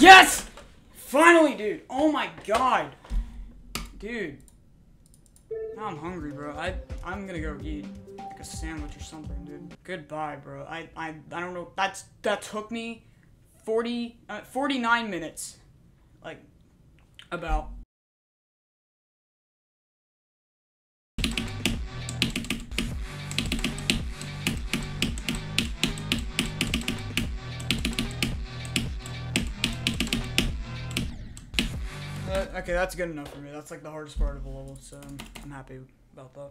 Yes! Finally, dude. Oh my god. Dude. Now I'm hungry, bro. I I'm gonna go eat like a sandwich or something, dude. Goodbye, bro. I I I don't know. That's that took me 40 uh, 49 minutes. Like about Uh, okay, that's good enough for me. That's like the hardest part of the level, so I'm, I'm happy about that.